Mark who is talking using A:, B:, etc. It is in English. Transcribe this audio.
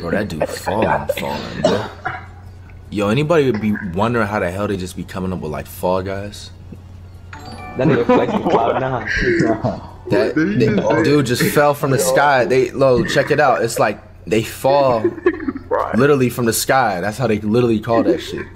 A: Bro, that dude falling, falling, bro. Yo, anybody would be wondering how the hell they just be coming up with like Fall Guys?
B: That nigga flexing cloud nine.
A: That they, dude just fell from the sky. They lo, check it out. It's like they fall literally from the sky. That's how they literally call that shit.